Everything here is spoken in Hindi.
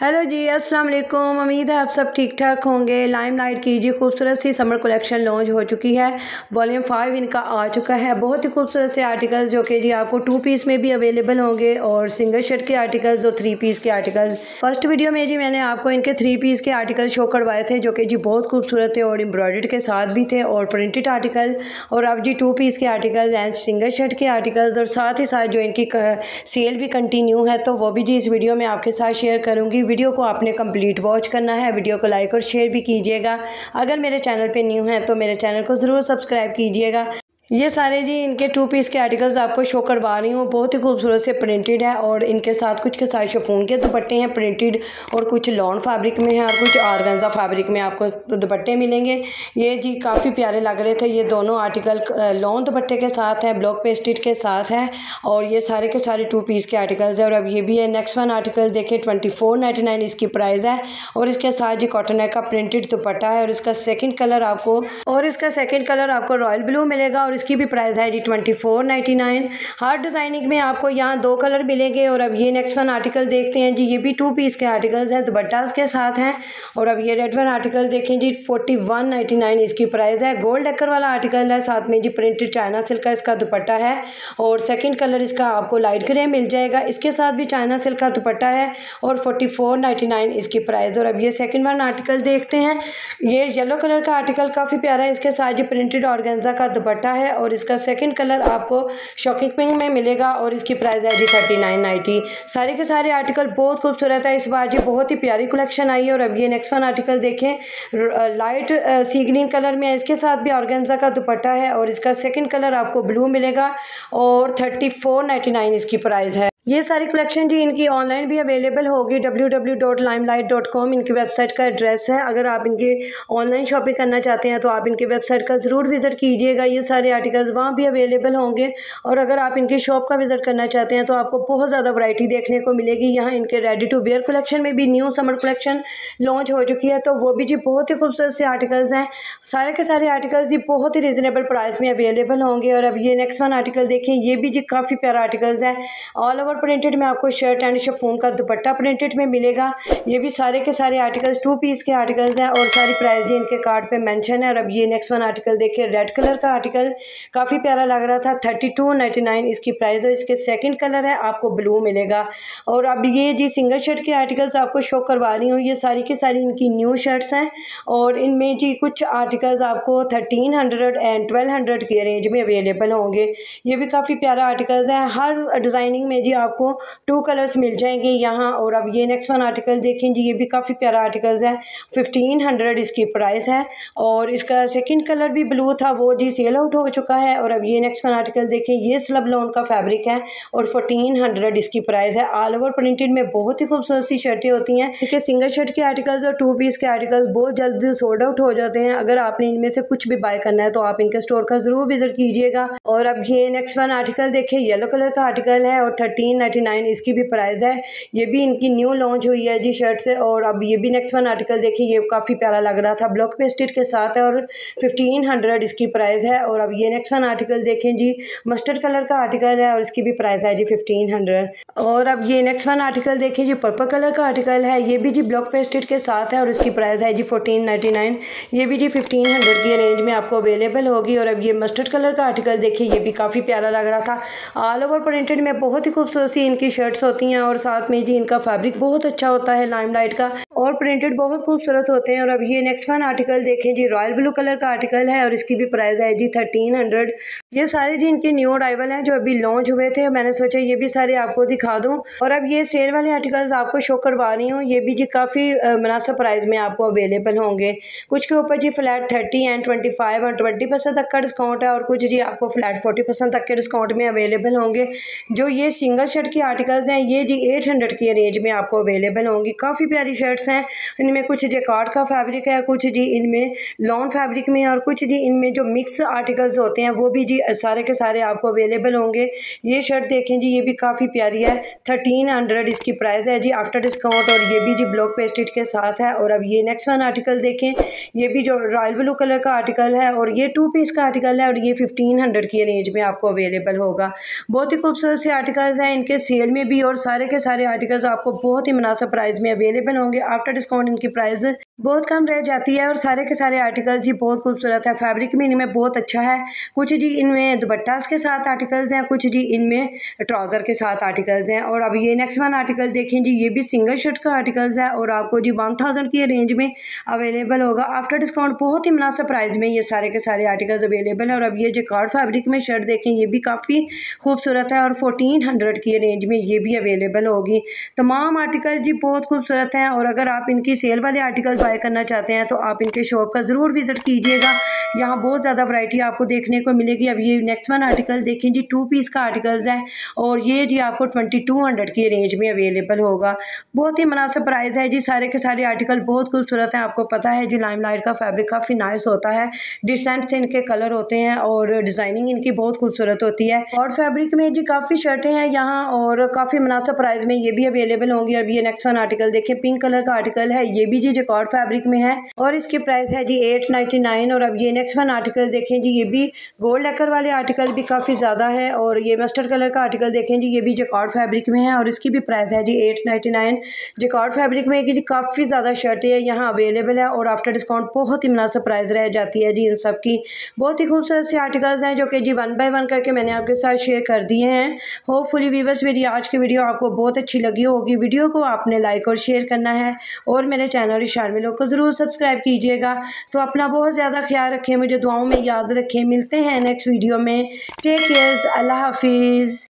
हेलो जी अस्सलाम वालेकुम उम्मीद है आप सब ठीक ठाक होंगे। लाइम लाइट की जी खूबसूरत सी समर कलेक्शन लॉन्च हो चुकी है। वॉल्यूम फाइव इनका आ चुका है। बहुत ही खूबसूरत से आर्टिकल्स जो कि जी आपको टू पीस में भी अवेलेबल होंगे और सिंगल शर्ट के आर्टिकल्स और थ्री पीस के आर्टिकल्स। फ़र्स्ट वीडियो में जी मैंने आपको इनके थ्री पीस के आर्टिकल शो करवाए थे, जो कि जी बहुत खूबसूरत थे और एम्ब्रॉयड के साथ भी थे और प्रिंटेड आर्टिकल। और अब जी टू पीस के आर्टिकल्स एंड सिंगल शर्ट के आर्टिकल्स और साथ ही साथ जो इनकी सेल भी कंटिन्यू है तो वो भी जी इस वीडियो में आपके साथ शेयर करूँगी। वीडियो को आपने कंप्लीट वॉच करना है, वीडियो को लाइक और शेयर भी कीजिएगा। अगर मेरे चैनल पे न्यू हैं तो मेरे चैनल को ज़रूर सब्सक्राइब कीजिएगा। ये सारे जी इनके टू पीस के आर्टिकल्स आपको शो करवा रही हूँ। बहुत ही खूबसूरत से प्रिंटेड है और इनके साथ कुछ के साथ शफून के दुपट्टे हैं प्रिंटेड और कुछ लॉन फैब्रिक में हैं और कुछ आरगंजा फैब्रिक में आपको दुपट्टे मिलेंगे। ये जी काफ़ी प्यारे लग रहे थे। ये दोनों आर्टिकल लॉन दुपट्टे के साथ है ब्लॉक पेस्टेड के साथ है और ये सारे के सारे टू पीस के आर्टिकल्स है और अब ये भी है। नेक्स्ट वन आर्टिकल देखें ट्वेंटी फोर नाइन्टी नाइन इसकी प्राइस है और इसके साथ जी कॉटन का प्रिंटेड दुपट्टा है और इसका सेकेंड कलर आपको, और इसका सेकेंड कलर आपको रॉयल ब्लू मिलेगा और इसकी भी प्राइस है जी ट्वेंटी फोर नाइन्टी नाइन हर डिज़ाइनिंग में आपको यहाँ दो कलर मिलेंगे और अब ये नेक्स्ट वन आर्टिकल देखते हैं जी, ये भी टू पीस के आर्टिकल्स हैं दुबट्टास के साथ हैं। और अब ये रेड वन आर्टिकल देखें जी फोर्टी वन नाइन्टी नाइन इसकी प्राइस है। गोल्ड डेकर वाला आर्टिकल है, साथ में जी प्रिंटेड चाइना सिल्क का इसका दुपट्टा है। और सेकेंड कलर इसका आपको लाइट ग्रे मिल जाएगा। इसके साथ भी चाइना सिल्क का दुपट्टा है और फोर्टी फोर नाइन्टी नाइन इसकी प्राइस और अब ये सेकेंड वन आर्टिकल देखते हैं। ये येलो कलर का आर्टिकल काफ़ी प्यारा है। इसके साथ जी प्रिंटेड ऑर्गेंजा का दुपट्टा और इसका सेकंड कलर आपको शॉकिंग पिंक में मिलेगा और इसकी प्राइस है जी थर्टी नाइन नाइन्टी सारे के सारे आर्टिकल बहुत खूबसूरत है। इस बार जी बहुत ही प्यारी कलेक्शन आई है और अब ये नेक्स्ट वन आर्टिकल देखें। लाइट सी ग्रीन कलर में है। इसके साथ भी ऑर्गेन्जा का दुपट्टा है और इसका सेकेंड कलर आपको ब्लू मिलेगा और थर्टी इसकी प्राइस है। ये सारी कलेक्शन जी इनकी ऑनलाइन भी अवेलेबल होगी W W dot lime light dot com इनकी वेबसाइट का एड्रेस है। अगर आप इनके ऑनलाइन शॉपिंग करना चाहते हैं तो आप इनकी वेबसाइट का ज़रूर विज़िट कीजिएगा। ये सारे आर्टिकल्स वहाँ भी अवेलेबल होंगे। और अगर आप इनकी शॉप का विज़िट करना चाहते हैं तो आपको बहुत ज़्यादा वरायटी देखने को मिलेगी। यहाँ इनके रेडी टू वेयर कलेक्शन में भी न्यू समर कलेक्शन लॉन्च हो चुकी है। तो वो भी जी बहुत ही खूबसूरत से आर्टिकल्स हैं। सारे के सारे आर्टिकल्स जी बहुत ही रिजनेबल प्राइस में अवेलेबल होंगे। और अब ये नेक्स्ट वन आर्टिकल देखें, ये भी जी काफ़ी प्यारा आर्टिकल्स है। ऑल ओवर प्रिंटेड में आपको शर्ट एंड शफून का दुपट्टा प्रिंटेड में मिलेगा। ये भी सारे के सारे आर्टिकल्स टू पीस के आर्टिकल्स हैं और सारी प्राइस जी इनके कार्ड पे मेंशन है। और अब ये नेक्स्ट वन आर्टिकल देखिए रेड कलर का आर्टिकल काफ़ी प्यारा लग रहा था थर्टी टू नाइन्टी नाइन इसकी प्राइस है। इसके सेकेंड कलर है, आपको ब्लू मिलेगा। और अब ये जी सिंगल शर्ट के आर्टिकल्स आपको शो करवा रही हूँ ये सारी की सारी इनकी न्यू शर्ट्स हैं। और इनमें जी कुछ आर्टिकल्स आपको thirteen hundred and twelve hundred के रेंज में अवेलेबल होंगे। ये भी काफ़ी प्यारा आर्टिकल्स हैं। हर डिज़ाइनिंग में जी आपको टू कलर्स मिल जाएँगे यहाँ और अब ये नेक्स्ट वन आर्टिकल देखें जी, ये भी काफ़ी प्यारा आर्टिकल्स है। फिफ्टीन हंड्रेड इसकी प्राइस है और इसका सेकंड कलर भी ब्लू था, वो जी सेल आउट हो चुका है और अब ये नेक्स्ट वन आर्टिकल देखें, ये स्लब लोन का फैब्रिक है और फोर्टीन हंड्रेड इसकी प्राइस है। ऑल ओवर प्रिंटेड में बहुत ही खूबसूरत सी शर्टें होती हैं। क्योंकि सिंगल शर्ट के आर्टिकल्स और टू पीस के आर्टिकल्स बहुत जल्द सोल्ड आउट हो जाते हैं। अगर आपने इनमें से कुछ भी बाय करना है तो आप इनके स्टोर का ज़रूर विज़िट कीजिएगा। और अब ये नेक्स्ट वन आर्टिकल देखें येलो कलर का आर्टिकल है और थर्टीन नाइन्टी नाइन इसकी भी प्राइस है। ये भी इनकी न्यू लॉन्च हुई है जी शर्ट से और अब ये भी नेक्स्ट वन आर्टिकल देखिए, ये काफ़ी प्यारा लग रहा था। ब्लॉक पेस्टेड के साथ है और फिफ्टीन हंड्रेड इसकी प्राइस है और अब ये नेक्स्ट वन आर्टिकल देखें जी मस्टर्ड कलर का आर्टिकल है और इसकी भी प्राइस है जी फिफ्टीन हंड्रेड और अब ये नेक्स्ट वन आर्टिकल देखें जी पर्पल कलर का आर्टिकल है। ये भी जी ब्लॉक पेस्टेड के साथ है और इसकी प्राइस है जी फोर्टीन नाइन्टी नाइन ये भी जी फिफ्टीन हंड्रेड की रेंज में आपको अवेलेबल होगी और अब ये मस्टर्ड कलर का आर्टिकल देखिए ये भी काफ़ी प्यारा लग रहा था। ऑल ओवर प्रिंटेड में बहुत ही खूबसूरत सी इनकी शर्ट्स होती हैं और साथ में जी इनका फैब्रिक बहुत अच्छा होता है लाइमलाइट का। और प्रिंटेड बहुत खूबसूरत होते हैं। और अब ये नेक्स्ट वन आर्टिकल देखें। जी रॉयल ब्लू कलर का आर्टिकल है और इसकी भी प्राइस है जी थर्टीन हंड्रेड ये सारे जी इनके न्यू अराइवल हैं जो अभी लॉन्च हुए थे। मैंने सोचा ये भी सारे आपको दिखा दूँ। और अब ये सेल वाले आर्टिकल्स आपको शो करवा रही हूँ। ये भी जी काफ़ी मुनासब प्राइस में आपको अवेलेबल होंगे। कुछ के ऊपर जी flat thirty and twenty five और ट्वेंटी परसेंट तक का डिस्काउंट है। और कुछ जी आपको फ्लैट फोर्टी परसेंट तक के डिस्काउंट में अवेलेबल होंगे। जो ये सिंगल शर्ट की आर्टिकल्स हैं, ये जी एट हंड्रेड की रेंज में आपको अवेलेबल होंगी। काफ़ी प्यारी शर्ट्स हैं। इनमें कुछ जेकार्ड का फैब्रिक है, कुछ जी इनमें लॉन फैब्रिक में और कुछ जी इनमें जो मिक्स आर्टिकल्स होते हैं, वो भी जी सारे के सारे आपको अवेलेबल होंगे। ये शर्ट देखें जी, ये भी काफ़ी प्यारी है। थर्टीन हंड्रेड इसकी प्राइस है जी आफ्टर डिस्काउंट और ये भी जी ब्लॉक पेस्टेड के साथ है। और अब ये नेक्स्ट वन आर्टिकल देखें, ये भी जो रॉयल ब्लू कलर का आर्टिकल है और ये टू पीस का आर्टिकल है और ये फिफ्टीन हंड्रेड की रेंज में आपको अवेलेबल होगा। बहुत ही खूबसूरत से आर्टिकल्स हैं, इनके सेल में भी और सारे के सारे आर्टिकल्स आपको बहुत ही मुनासिब प्राइस में अवेलेबल होंगे। आफ्टर डिस्काउंट इनकी प्राइस बहुत कम रह जाती है और सारे के सारे आर्टिकल्स जी बहुत खूबसूरत है। फैब्रिक भी इनमें बहुत अच्छा है। कुछ जी इनमें दुपट्टास के साथ आर्टिकल्स हैं, कुछ जी इनमें ट्राउज़र के साथ आर्टिकल्स हैं। और अब ये नेक्स्ट वन आर्टिकल देखें जी, ये भी सिंगल शर्ट का आर्टिकल्स है और आपको जी वन थाउज़ेंड की रेंज में अवेलेबल होगा। आफ्टर डिस्काउंट बहुत ही मुनासब प्राइस में ये सारे के सारे आर्टिकल्स अवेलेबल है। और अब ये जो कार्ड फैब्रिक में शर्ट देखें, ये भी काफ़ी खूबसूरत है और फोर्टीन हंड्रेड की रेंज में ये भी अवेलेबल होगी। तमाम आर्टिकल जी बहुत खूबसूरत हैं और अगर आप इनकी सेल वाले आर्टिकल बाय करना चाहते हैं तो आप इनके शॉप का ज़रूर विज़िट कीजिएगा। यहाँ बहुत ज़्यादा वैरायटी आपको देखने को मिलेगी। अब ये नेक्स्ट वन आर्टिकल देखें जी टू पीस का आर्टिकल्स है। और ये जी आपको ट्वेंटी टू हंड्रेड की रेंज में अवेलेबल होगा। बहुत ही मुनासिब प्राइस है जी। सारे के सारे आर्टिकल बहुत खूबसूरत हैं। आपको पता है जी लाइम लाइट का फैब्रिक काफ़ी नाइस होता है। डिसेंट से इनके कलर होते हैं और डिज़ाइनिंग इनकी बहुत खूबसूरत होती है। और फैब्रिक में जी काफ़ी शर्टें हैं यहाँ और काफ़ी मुनासिब प्राइस में ये भी अवेलेबल होंगी। अब ये नेक्स्ट वन आर्टिकल देखें। पिंक कलर का आर्टिकल है, ये भी जी जकॉर्ड फैब्रिक में है और इसके प्राइस है जी एट नाइन्टी नाइन और अब ये नेक्स्ट वन आर्टिकल देखें जी, ये भी गोल्ड लेकर वाले आर्टिकल भी काफ़ी ज़्यादा है और ये मस्टर्ड कलर का आर्टिकल देखें जी, ये भी जकॉर्ड फैब्रिक में है और इसकी भी प्राइस है जी eight ninety nine jacquard fabric में जी काफ़ी ज़्यादा शर्टें यहाँ अवेलेबल है और आफ्टर डिस्काउंट बहुत ही मुनासिब प्राइस रह जाती है जी इन सब की। बहुत ही खूबसूरत से आर्टिकल्स हैं जो कि जी वन बाय वन करके मैंने आपके साथ शेयर कर दिए हैं। होपफुली वीवर्स मेरी आज की वीडियो आपको बहुत अच्छी लगी होगी। वीडियो को आपने लाइक और शेयर करना है। और मेरे चैनल शामिलों को ज़रूर सब्सक्राइब कीजिएगा। तो अपना बहुत ज़्यादा ख्याल रखें, मुझे दुआओं में याद रखें। मिलते हैं नेक्स्ट वीडियो में। टेक केयर्स अल्लाह हाफिज़